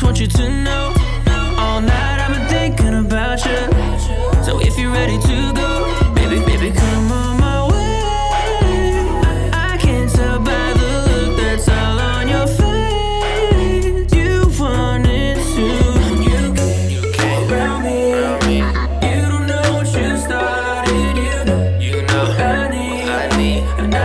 just want you to know. All night I've been thinking about you. So if you're ready to go Baby, baby, come on my way. I can tell by the look that's all on your face. You wanted to You, you came around me. You don't know what you started. You know, you know I need, I need.